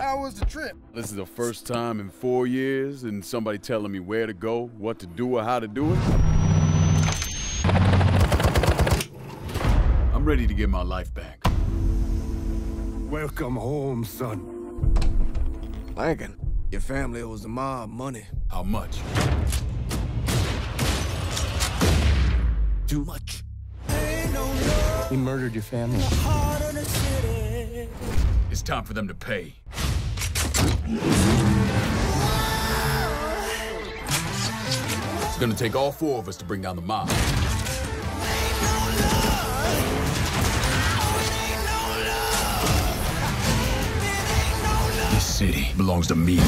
how was the trip? This is the first time in four years and somebody telling me where to go, what to do, or how to do it. I'm ready to get my life back. Welcome home, son. Lincoln, your family owes the mob money. How much? Too much. He murdered your family. It's time for them to pay. It's gonna take all four of us to bring down the mob. This city belongs to me.